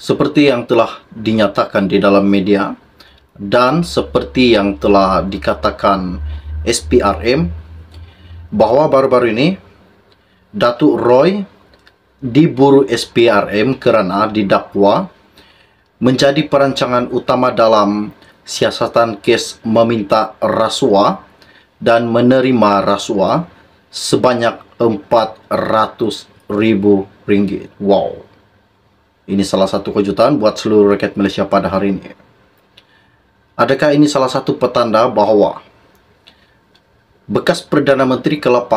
seperti yang telah dinyatakan di dalam media dan seperti yang telah dikatakan SPRM bahwa baru-baru ini Datuk Roy diburu SPRM kerana didakwa menjadi perancangan utama dalam siasatan kes meminta rasuah dan menerima rasuah sebanyak 400 ribu ringgit. Wow. Ini salah satu kejutan buat seluruh rakyat Malaysia pada hari ini. Adakah ini salah satu petanda bahawa bekas Perdana Menteri ke-8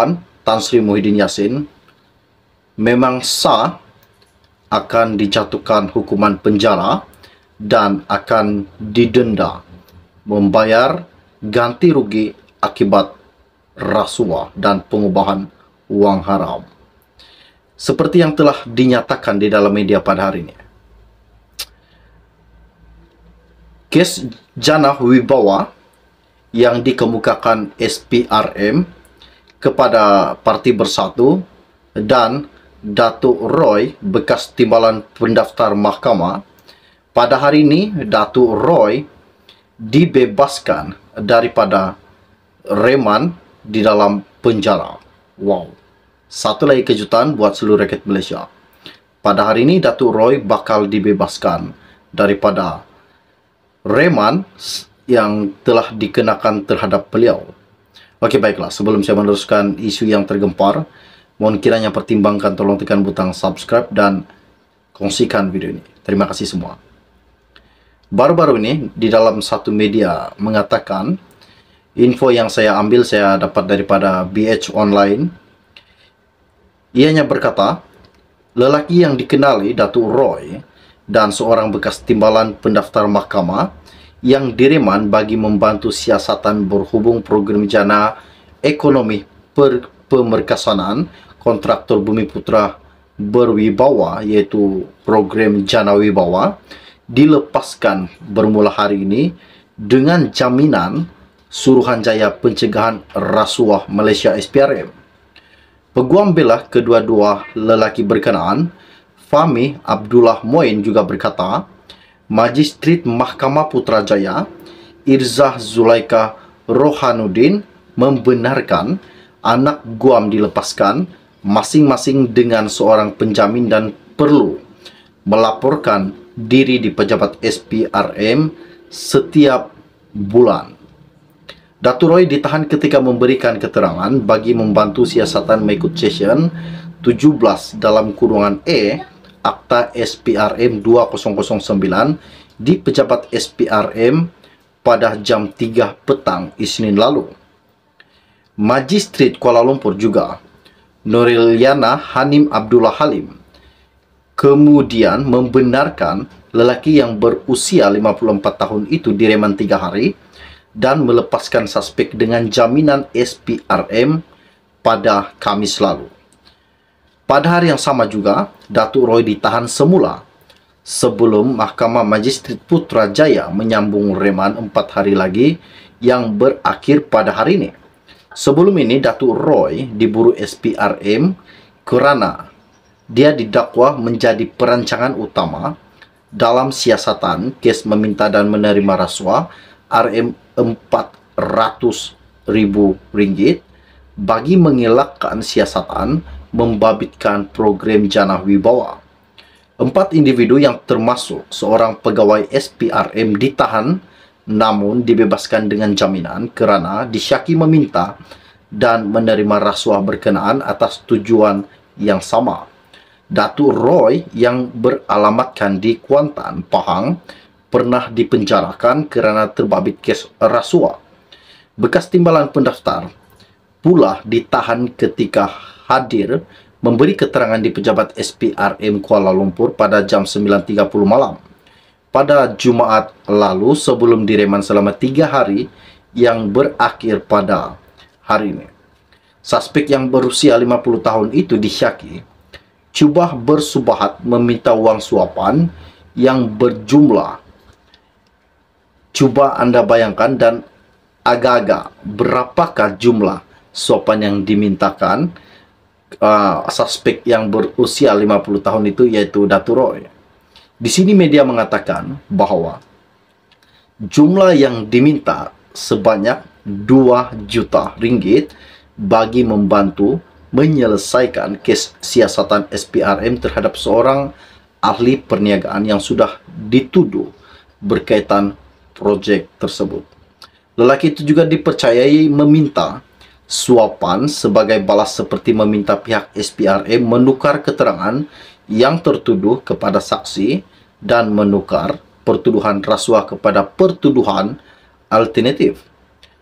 Tan Sri Muhyiddin Yassin memang sah akan dijatuhkan hukuman penjara dan akan didenda membayar ganti rugi akibat rasuah dan pengubahan wang haram seperti yang telah dinyatakan di dalam media pada hari ini. Kes Jana Wibawa yang dikemukakan SPRM kepada Parti Bersatu dan Datuk Roy bekas timbalan pendaftar mahkamah pada hari ini Datuk Roy dibebaskan daripada reman di dalam penjara. Wow. Satu lagi kejutan buat seluruh rakyat Malaysia. Pada hari ini Datuk Roy bakal dibebaskan daripada reman yang telah dikenakan terhadap beliau. Okey baiklah, sebelum saya meneruskan isu yang tergempar, mohon kiranya pertimbangkan tolong tekan butang subscribe dan kongsikan video ini. Terima kasih semua. Baru-baru ini di dalam satu media mengatakan info yang saya ambil saya dapat daripada BH Online Ianya berkata, lelaki yang dikenali Datuk Roy dan seorang bekas timbalan pendaftar mahkamah yang direman bagi membantu siasatan berhubung program jana ekonomi per pemerkasanan kontraktor Bumi Putra berwibawa iaitu program Jana Wibawa dilepaskan bermula hari ini dengan jaminan Suruhanjaya Pencegahan Rasuah Malaysia SPRM. Peguam bela kedua-dua lelaki berkenaan, Fahmi Abdullah Moin juga berkata, Magistrit Mahkamah Putrajaya, Irzah Zulaika Rohanuddin membenarkan anak Guam dilepaskan masing-masing dengan seorang penjamin dan perlu melaporkan diri di pejabat SPRM setiap bulan. Datu Roy ditahan ketika memberikan keterangan bagi membantu siasatan mengikut session 17 dalam kurungan E Akta SPRM 2009 di pejabat SPRM pada jam 3 petang Isnin lalu. Magistrat Kuala Lumpur juga, Noriliana Hanim Abdullah Halim, kemudian membenarkan lelaki yang berusia 54 tahun itu direman 3 hari dan melepaskan suspek dengan jaminan SPRM pada Kamis lalu. Pada hari yang sama juga, Datuk Roy ditahan semula sebelum Mahkamah Magistrat Putrajaya menyambung reman empat hari lagi yang berakhir pada hari ini. Sebelum ini, Datuk Roy diburu SPRM kerana dia didakwa menjadi perancangan utama dalam siasatan kes meminta dan menerima rasuah RM400,000 bagi mengelakkan siasatan membabitkan program Jana Wibawa. Empat individu yang termasuk seorang pegawai SPRM ditahan namun dibebaskan dengan jaminan kerana disyaki meminta dan menerima rasuah berkenaan atas tujuan yang sama. Datuk Roy yang beralamatkan di Kuantan, Pahang, pernah dipenjarakan kerana terbabit kes rasuah. Bekas timbalan pendaftar pula ditahan ketika hadir memberi keterangan di pejabat SPRM Kuala Lumpur pada jam 9.30 malam. Pada Jumaat lalu sebelum direman selama tiga hari yang berakhir pada hari ini. Suspek yang berusia 50 tahun itu disyaki cuba bersubahat meminta wang suapan yang berjumlah Cuba anda bayangkan dan agak-agak berapakah jumlah sopan yang dimintakan uh, suspek yang berusia 50 tahun itu yaitu Datuk Roy. Di sini media mengatakan bahwa jumlah yang diminta sebanyak 2 juta ringgit bagi membantu menyelesaikan kes siasatan SPRM terhadap seorang ahli perniagaan yang sudah dituduh berkaitan proyek tersebut. Lelaki itu juga dipercayai meminta suapan sebagai balas seperti meminta pihak SPRM menukar keterangan yang tertuduh kepada saksi dan menukar pertuduhan rasuah kepada pertuduhan alternatif.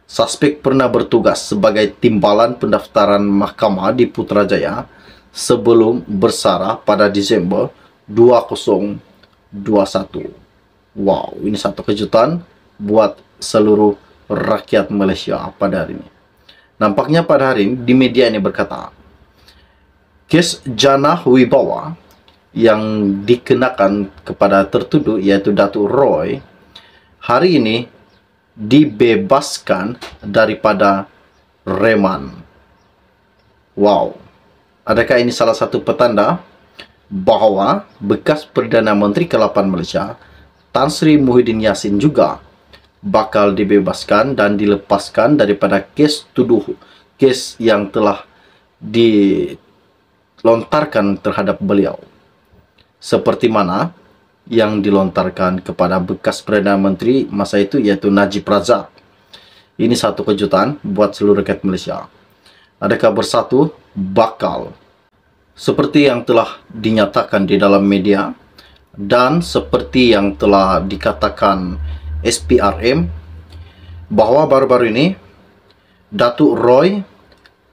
Suspek pernah bertugas sebagai timbalan pendaftaran mahkamah di Putrajaya sebelum bersara pada Disember 2021. Wow, ini satu kejutan buat seluruh rakyat Malaysia pada hari ini. Nampaknya pada hari ini di media ini berkata, kes Jana Wibawa yang dikenakan kepada tertuduh yaitu Datuk Roy hari ini dibebaskan daripada reman. Wow. Adakah ini salah satu petanda bahawa bekas Perdana Menteri ke-8 Malaysia Tan Sri Muhyiddin Yassin juga bakal dibebaskan dan dilepaskan daripada kes tuduh kes yang telah dilontarkan terhadap beliau. Seperti mana yang dilontarkan kepada bekas Perdana Menteri masa itu yaitu Najib Razak. Ini satu kejutan buat seluruh rakyat Malaysia. Adakah bersatu bakal seperti yang telah dinyatakan di dalam media dan seperti yang telah dikatakan SPRM bahwa baru-baru ini Datuk Roy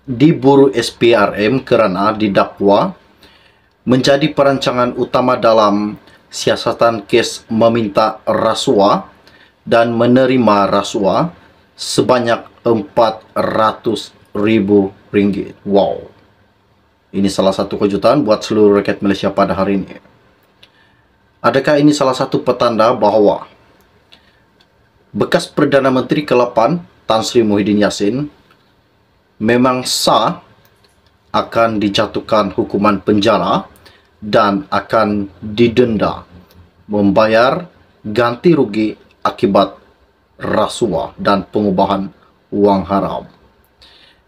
diburu SPRM kerana didakwa menjadi perancangan utama dalam siasatan kes meminta rasuah dan menerima rasuah sebanyak 400 ribu ringgit. Wow. Ini salah satu kejutan buat seluruh rakyat Malaysia pada hari ini. Adakah ini salah satu petanda bahawa bekas Perdana Menteri ke-8 Tan Sri Muhyiddin Yassin memang sah akan dijatuhkan hukuman penjara dan akan didenda membayar ganti rugi akibat rasuah dan pengubahan wang haram.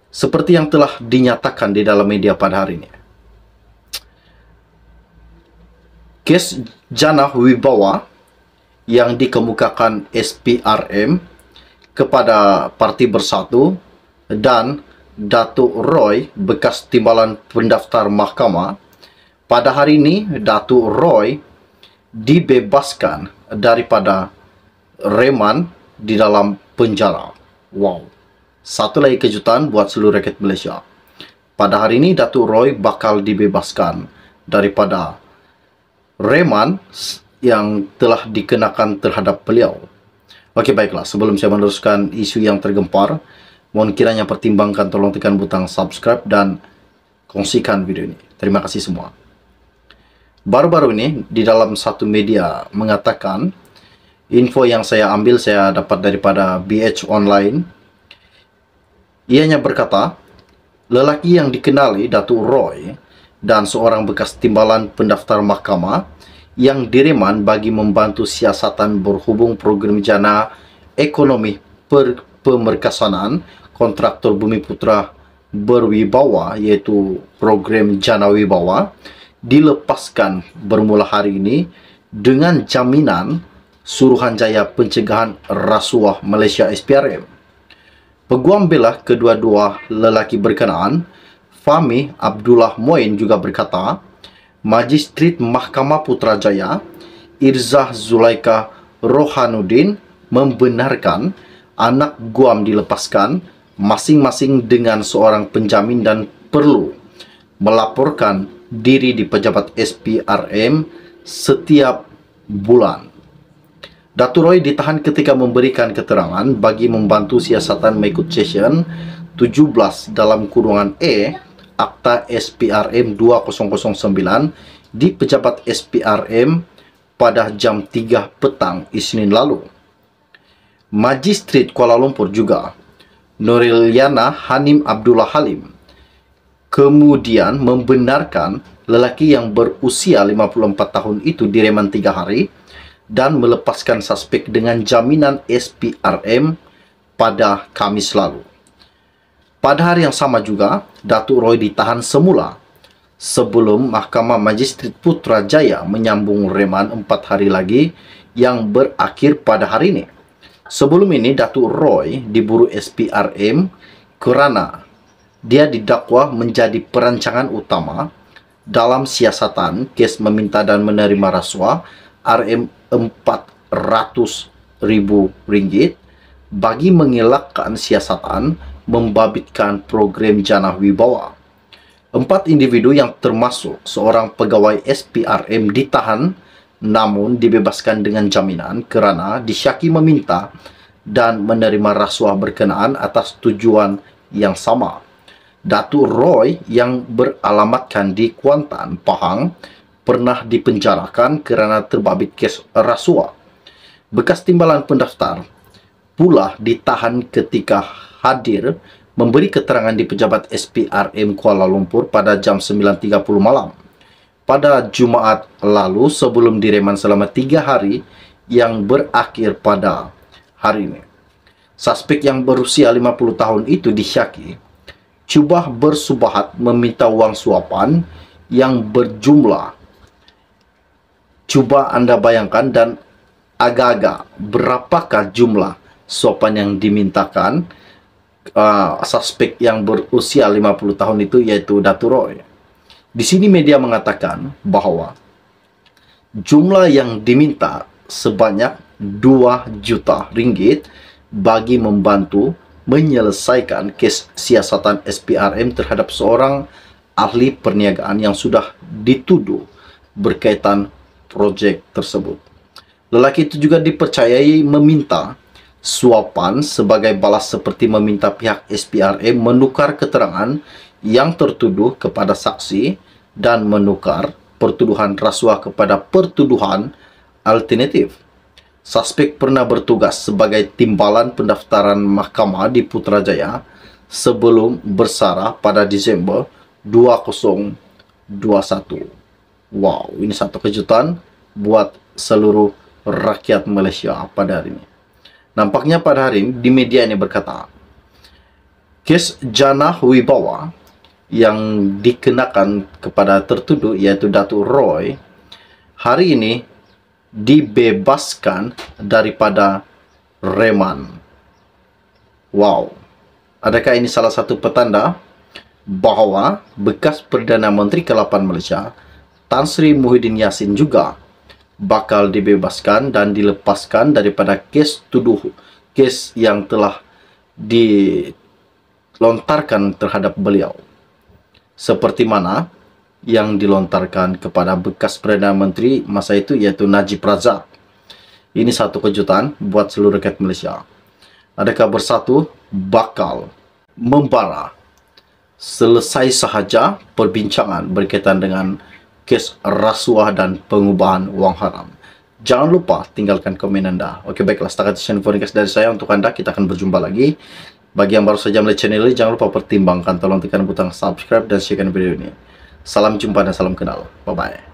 Seperti yang telah dinyatakan di dalam media pada hari ini. Kes Jana Wibawa yang dikemukakan SPRM kepada Parti Bersatu dan Datuk Roy bekas timbalan pendaftar mahkamah pada hari ini Datuk Roy dibebaskan daripada reman di dalam penjara. Wow. Satu lagi kejutan buat seluruh rakyat Malaysia. Pada hari ini Datuk Roy bakal dibebaskan daripada reman yang telah dikenakan terhadap beliau. Okey baiklah, sebelum saya meneruskan isu yang tergempar, mohon kiranya pertimbangkan tolong tekan butang subscribe dan kongsikan video ini. Terima kasih semua. Baru-baru ini di dalam satu media mengatakan info yang saya ambil saya dapat daripada BH Online. Ianya berkata, lelaki yang dikenali Datuk Roy dan seorang bekas timbalan pendaftar mahkamah yang direman bagi membantu siasatan berhubung program jana ekonomi per pemerkasanan kontraktor Bumi Putra berwibawa iaitu program Jana Wibawa dilepaskan bermula hari ini dengan jaminan Suruhanjaya Pencegahan Rasuah Malaysia SPRM. Peguam bela kedua-dua lelaki berkenaan Fahmi Abdullah Moin juga berkata, Magistrit Mahkamah Putrajaya Irzah Zulaika Rohanuddin membenarkan anak Guam dilepaskan masing-masing dengan seorang penjamin dan perlu melaporkan diri di pejabat SPRM setiap bulan. Datuk Roy ditahan ketika memberikan keterangan bagi membantu siasatan mengikut session 17 dalam kurungan E Akta SPRM 2009 di pejabat SPRM pada jam 3 petang Isnin lalu. Magistrat Kuala Lumpur juga, Nuriliana Hanim Abdullah Halim, kemudian membenarkan lelaki yang berusia 54 tahun itu direman tiga hari dan melepaskan suspek dengan jaminan SPRM pada Kamis lalu. Pada hari yang sama juga, Datuk Roy ditahan semula sebelum Mahkamah Magistrat Putrajaya menyambung reman empat hari lagi yang berakhir pada hari ini. Sebelum ini, Datuk Roy diburu SPRM kerana dia didakwa menjadi perancangan utama dalam siasatan kes meminta dan menerima rasuah RM400,000 bagi mengelakkan siasatan membabitkan program Janah Wibawa. Empat individu yang termasuk seorang pegawai SPRM ditahan namun dibebaskan dengan jaminan kerana disyaki meminta dan menerima rasuah berkenaan atas tujuan yang sama. Datuk Roy yang beralamatkan di Kuantan, Pahang pernah dipenjarakan kerana terbabit kes rasuah. Bekas timbalan pendaftar pula ditahan ketika hadir memberi keterangan di pejabat SPRM Kuala Lumpur pada jam 9.30 malam. Pada Jumaat lalu sebelum direman selama tiga hari yang berakhir pada hari ini. Suspek yang berusia 50 tahun itu disyaki cuba bersubahat meminta wang suapan yang berjumlah cuba anda bayangkan dan agak-agak berapakah jumlah suapan yang dimintakan uh, suspek yang berusia 50 tahun itu yaitu Datu Roy. Di sini media mengatakan bahwa jumlah yang diminta sebanyak 2 juta ringgit bagi membantu menyelesaikan kes siasatan SPRM terhadap seorang ahli perniagaan yang sudah dituduh berkaitan projek tersebut. Lelaki itu juga dipercayai meminta suapan sebagai balas seperti meminta pihak SPRM menukar keterangan yang tertuduh kepada saksi dan menukar pertuduhan rasuah kepada pertuduhan alternatif. Suspek pernah bertugas sebagai timbalan pendaftaran mahkamah di Putrajaya sebelum bersarah pada Disember 2021. Wow, ini satu kejutan buat seluruh rakyat Malaysia pada hari ini. Nampaknya pada hari ini di media ini berkata, kes Jana Wibawa yang dikenakan kepada tertuduh yaitu Datuk Roy hari ini dibebaskan daripada reman. Wow. Adakah ini salah satu petanda bahawa bekas Perdana Menteri ke-8 Malaysia Tan Sri Muhyiddin Yassin juga bakal dibebaskan dan dilepaskan daripada kes tuduh kes yang telah dilontarkan terhadap beliau. Seperti mana yang dilontarkan kepada bekas Perdana Menteri masa itu yaitu Najib Razak. Ini satu kejutan buat seluruh rakyat Malaysia. Adakah bersatu bakal membara selesai sahaja perbincangan berkaitan dengan kes rasuah dan pengubahan wang haram. Jangan lupa tinggalkan komen anda. Oke baiklah, setakat itu informasi dari saya untuk anda. Kita akan berjumpa lagi. Bagi yang baru saja melihat channel ini, jangan lupa pertimbangkan tolong tekan butang subscribe dan share video ini. Salam jumpa dan salam kenal. Bye-bye.